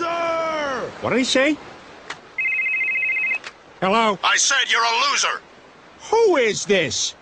loser! What did he say? Hello? I said you're a loser! Who is this?